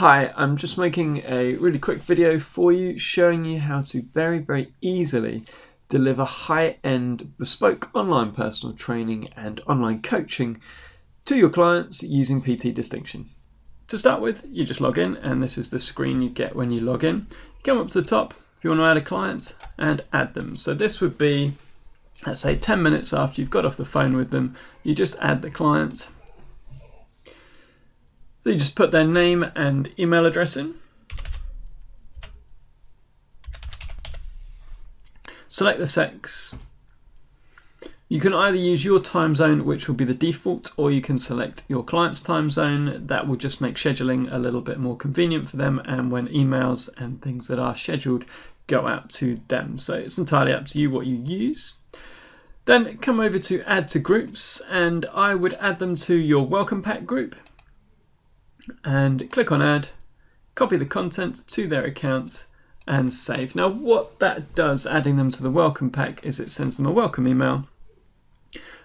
Hi, I'm just making a really quick video for you showing you how to very, very easily deliver high-end bespoke online personal training and online coaching to your clients using PT Distinction. To start with, you just log in and this is the screen you get when you log in. Come up to the top if you want to add a client and add them. So this would be, let's say 10 minutes after you've got off the phone with them, you just add the client so you just put their name and email address in. Select the sex. You can either use your time zone, which will be the default, or you can select your client's time zone. That will just make scheduling a little bit more convenient for them and when emails and things that are scheduled go out to them. So it's entirely up to you what you use. Then come over to add to groups and I would add them to your welcome pack group and click on add, copy the content to their account and save. Now what that does, adding them to the welcome pack, is it sends them a welcome email.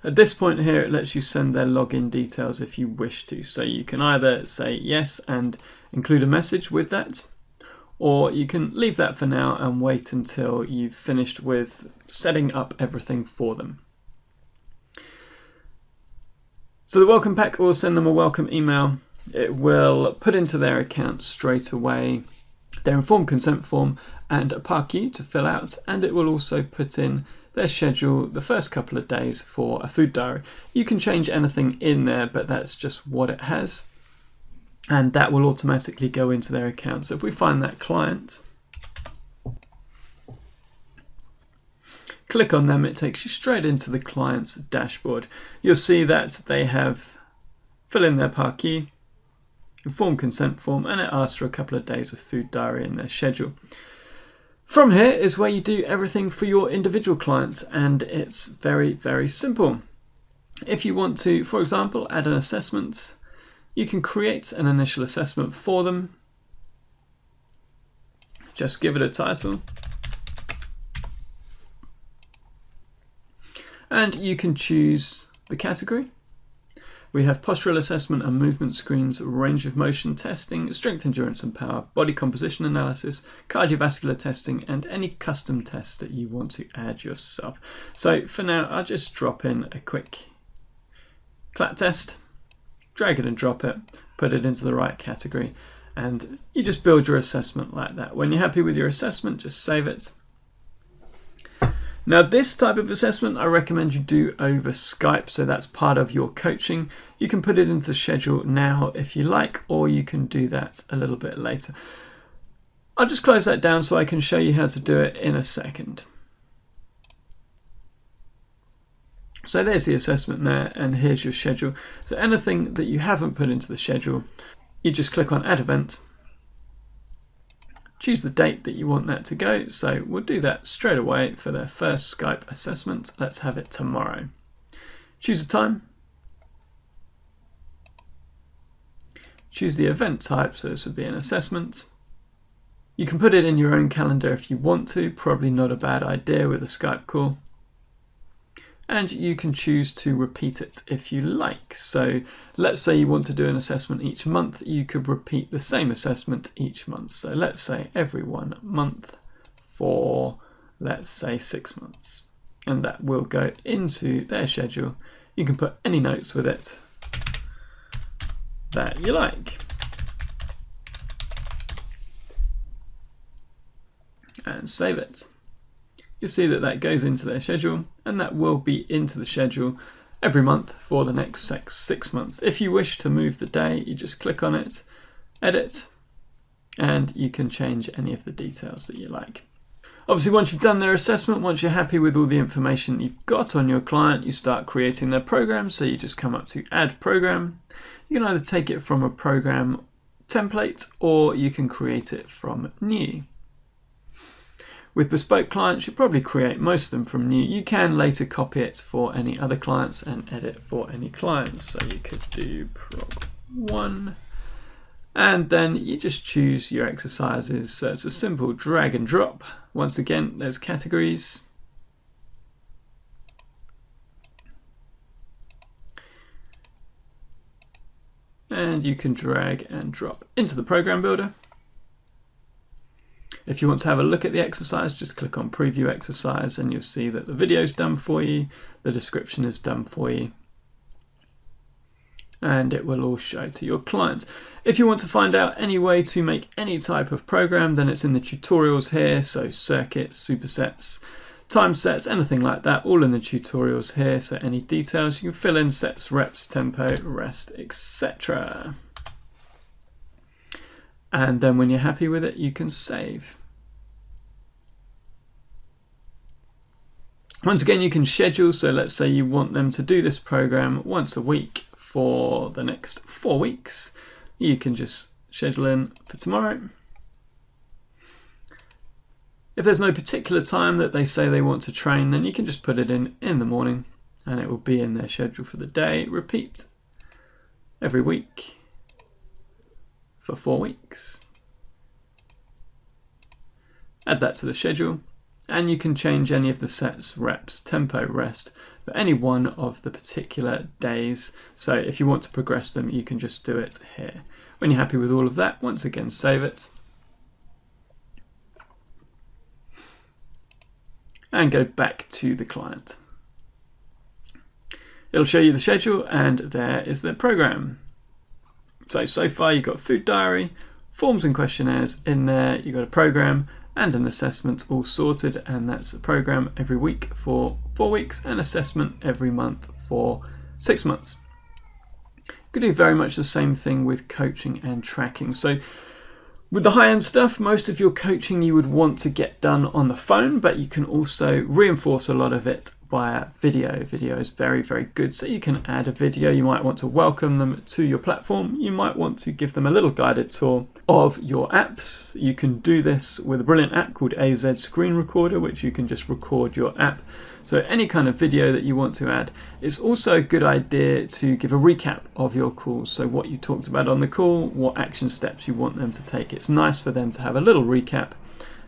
At this point here, it lets you send their login details if you wish to. So you can either say yes and include a message with that, or you can leave that for now and wait until you've finished with setting up everything for them. So the welcome pack will send them a welcome email it will put into their account straight away their informed consent form and a PARQ to fill out, and it will also put in their schedule the first couple of days for a food diary. You can change anything in there, but that's just what it has, and that will automatically go into their account. So if we find that client, click on them, it takes you straight into the client's dashboard. You'll see that they have fill in their PARQ, informed consent form, and it asks for a couple of days of food diary in their schedule. From here is where you do everything for your individual clients, and it's very, very simple. If you want to, for example, add an assessment, you can create an initial assessment for them. Just give it a title. And you can choose the category. We have postural assessment and movement screens, range of motion testing, strength, endurance and power, body composition analysis, cardiovascular testing, and any custom tests that you want to add yourself. So for now, I'll just drop in a quick CLAT test, drag it and drop it, put it into the right category, and you just build your assessment like that. When you're happy with your assessment, just save it now this type of assessment I recommend you do over Skype, so that's part of your coaching. You can put it into the schedule now if you like, or you can do that a little bit later. I'll just close that down so I can show you how to do it in a second. So there's the assessment there, and here's your schedule. So anything that you haven't put into the schedule, you just click on Add Event, choose the date that you want that to go. So we'll do that straight away for their first Skype assessment. Let's have it tomorrow. Choose a time. Choose the event type, so this would be an assessment. You can put it in your own calendar if you want to, probably not a bad idea with a Skype call and you can choose to repeat it if you like. So let's say you want to do an assessment each month, you could repeat the same assessment each month. So let's say every one month for, let's say, six months. And that will go into their schedule. You can put any notes with it that you like. And save it you'll see that that goes into their schedule and that will be into the schedule every month for the next six, six months. If you wish to move the day, you just click on it, edit, and you can change any of the details that you like. Obviously, once you've done their assessment, once you're happy with all the information you've got on your client, you start creating their program. So you just come up to add program. You can either take it from a program template or you can create it from new. With bespoke clients, you probably create most of them from new. You can later copy it for any other clients and edit for any clients. So you could do prog one, and then you just choose your exercises. So it's a simple drag and drop. Once again, there's categories. and you can drag and drop into the program builder. If you want to have a look at the exercise, just click on preview exercise and you'll see that the video is done for you, the description is done for you, and it will all show to your clients. If you want to find out any way to make any type of program, then it's in the tutorials here, so circuits, supersets, time sets, anything like that, all in the tutorials here. So any details, you can fill in sets, reps, tempo, rest, etc. And then when you're happy with it, you can save. Once again, you can schedule. So let's say you want them to do this program once a week for the next four weeks. You can just schedule in for tomorrow. If there's no particular time that they say they want to train, then you can just put it in in the morning and it will be in their schedule for the day. Repeat every week for four weeks. Add that to the schedule and you can change any of the sets, reps, tempo, rest for any one of the particular days. So if you want to progress them, you can just do it here. When you're happy with all of that, once again, save it. And go back to the client. It'll show you the schedule and there is the program. So, so far you've got food diary, forms and questionnaires in there, you've got a program and an assessment all sorted and that's a program every week for four weeks and assessment every month for six months. You can do very much the same thing with coaching and tracking. So with the high-end stuff, most of your coaching you would want to get done on the phone, but you can also reinforce a lot of it via video. Video is very, very good. So you can add a video. You might want to welcome them to your platform. You might want to give them a little guided tour of your apps. You can do this with a brilliant app called AZ Screen Recorder, which you can just record your app. So any kind of video that you want to add. It's also a good idea to give a recap of your calls. So what you talked about on the call, what action steps you want them to take. It's nice for them to have a little recap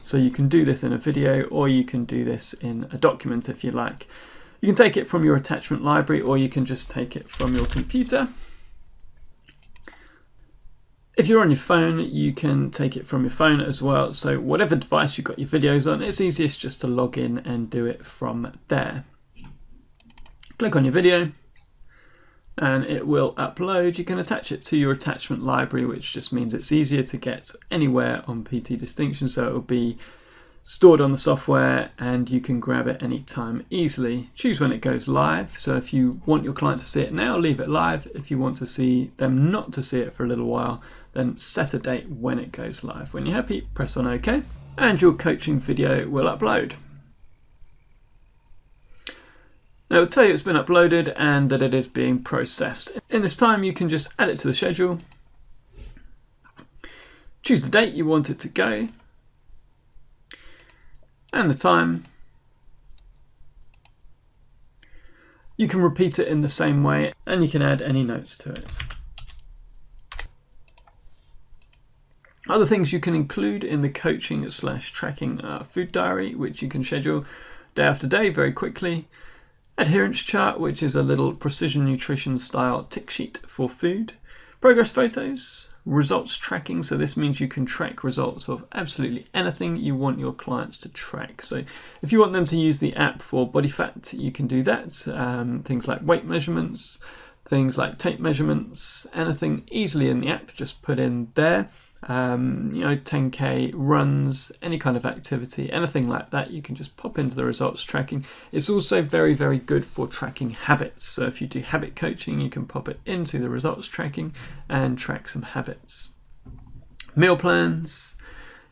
so you can do this in a video or you can do this in a document if you like. You can take it from your attachment library or you can just take it from your computer. If you're on your phone, you can take it from your phone as well. So whatever device you've got your videos on, it's easiest just to log in and do it from there. Click on your video and it will upload. You can attach it to your attachment library, which just means it's easier to get anywhere on PT Distinction. So it will be stored on the software and you can grab it anytime easily. Choose when it goes live. So if you want your client to see it now, leave it live. If you want to see them not to see it for a little while, then set a date when it goes live. When you're happy, press on OK and your coaching video will upload. Now it'll tell you it's been uploaded and that it is being processed. In this time you can just add it to the schedule, choose the date you want it to go, and the time. You can repeat it in the same way and you can add any notes to it. Other things you can include in the coaching slash tracking uh, food diary, which you can schedule day after day very quickly. Adherence chart, which is a little precision nutrition style tick sheet for food. Progress photos, results tracking, so this means you can track results of absolutely anything you want your clients to track. So if you want them to use the app for body fat, you can do that. Um, things like weight measurements, things like tape measurements, anything easily in the app, just put in there um, you know, 10k runs, any kind of activity, anything like that, you can just pop into the results tracking. It's also very, very good for tracking habits. So if you do habit coaching, you can pop it into the results tracking and track some habits. Meal plans.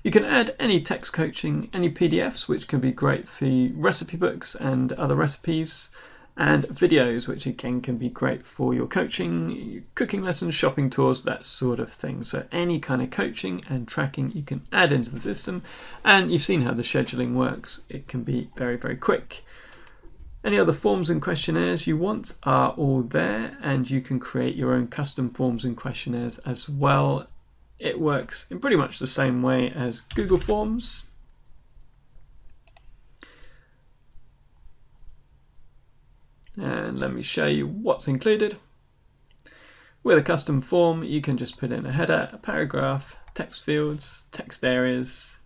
You can add any text coaching, any PDFs, which can be great for recipe books and other recipes and videos, which again can be great for your coaching, cooking lessons, shopping tours, that sort of thing. So, any kind of coaching and tracking you can add into the system, and you've seen how the scheduling works, it can be very, very quick. Any other forms and questionnaires you want are all there, and you can create your own custom forms and questionnaires as well. It works in pretty much the same way as Google Forms. And let me show you what's included. With a custom form, you can just put in a header, a paragraph, text fields, text areas,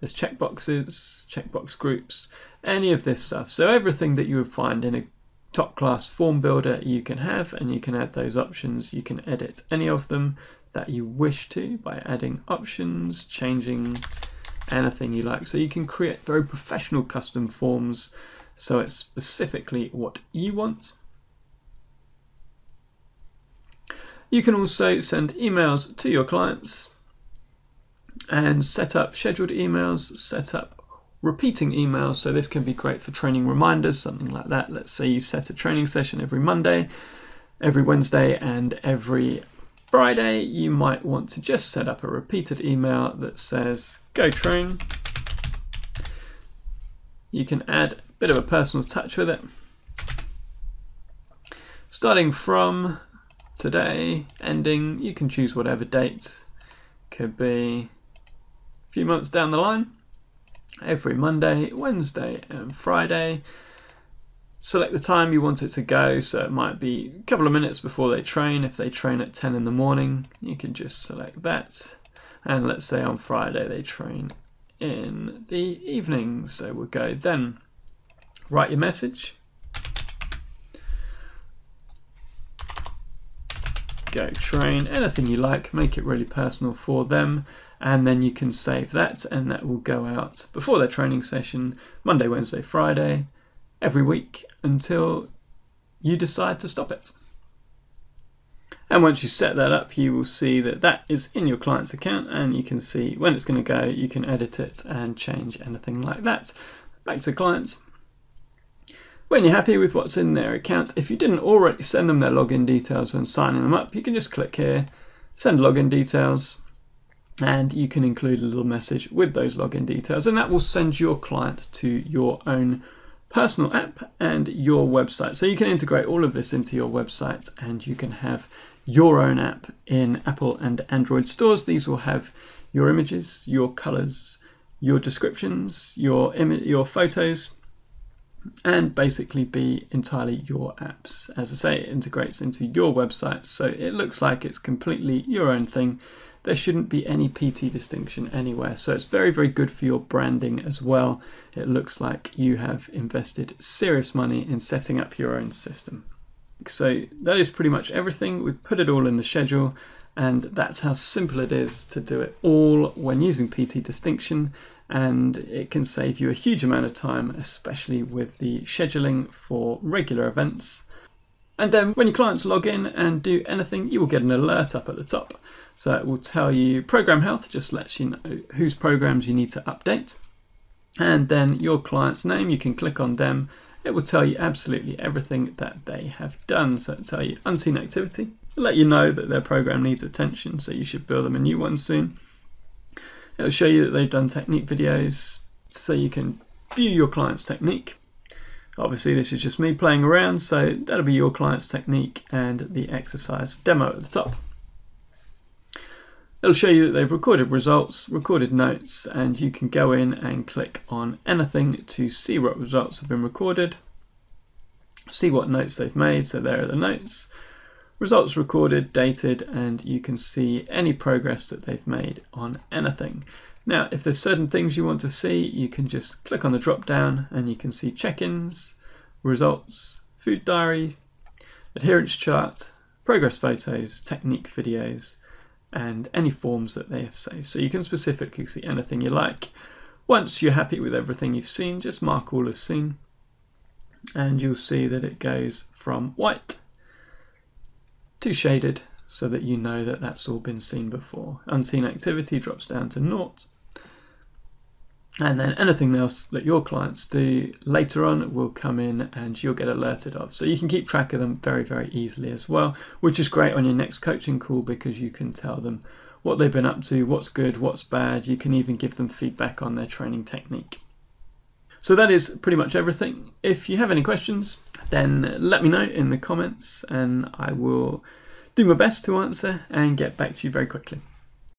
there's checkboxes, checkbox groups, any of this stuff. So everything that you would find in a top class form builder you can have and you can add those options. You can edit any of them that you wish to by adding options, changing anything you like. So you can create very professional custom forms so it's specifically what you want. You can also send emails to your clients and set up scheduled emails, set up repeating emails. So this can be great for training reminders, something like that. Let's say you set a training session every Monday, every Wednesday, and every Friday. You might want to just set up a repeated email that says, Go train. You can add bit of a personal touch with it. Starting from today, ending, you can choose whatever date. Could be a few months down the line every Monday, Wednesday, and Friday. Select the time you want it to go, so it might be a couple of minutes before they train. If they train at 10 in the morning, you can just select that. And let's say on Friday they train in the evening, so we'll go then. Write your message. Go train, anything you like, make it really personal for them and then you can save that and that will go out before their training session Monday, Wednesday, Friday every week until you decide to stop it. And once you set that up, you will see that that is in your client's account and you can see when it's going to go, you can edit it and change anything like that. Back to the client. When you're happy with what's in their account, if you didn't already send them their login details when signing them up, you can just click here, send login details, and you can include a little message with those login details and that will send your client to your own personal app and your website. So you can integrate all of this into your website and you can have your own app in Apple and Android stores. These will have your images, your colors, your descriptions, your your photos, and basically be entirely your apps. As I say, it integrates into your website, so it looks like it's completely your own thing there shouldn't be any PT distinction anywhere. So it's very, very good for your branding as well. It looks like you have invested serious money in setting up your own system. So that is pretty much everything. We've put it all in the schedule and that's how simple it is to do it all when using PT distinction and it can save you a huge amount of time, especially with the scheduling for regular events. And then when your clients log in and do anything, you will get an alert up at the top. So it will tell you program health, just lets you know whose programs you need to update. And then your client's name, you can click on them. It will tell you absolutely everything that they have done. So it'll tell you unseen activity, let you know that their program needs attention, so you should build them a new one soon. It'll show you that they've done technique videos, so you can view your client's technique. Obviously this is just me playing around, so that'll be your client's technique and the exercise demo at the top. It'll show you that they've recorded results, recorded notes, and you can go in and click on anything to see what results have been recorded, see what notes they've made, so there are the notes, results recorded, dated, and you can see any progress that they've made on anything. Now, if there's certain things you want to see, you can just click on the drop down and you can see check-ins, results, food diary, adherence chart, progress photos, technique videos, and any forms that they have saved. So you can specifically see anything you like. Once you're happy with everything you've seen, just mark all as seen and you'll see that it goes from white to shaded so that you know that that's all been seen before. Unseen activity drops down to naught and then anything else that your clients do later on will come in and you'll get alerted of. So you can keep track of them very, very easily as well, which is great on your next coaching call because you can tell them what they've been up to, what's good, what's bad. You can even give them feedback on their training technique. So that is pretty much everything. If you have any questions, then let me know in the comments and I will do my best to answer and get back to you very quickly.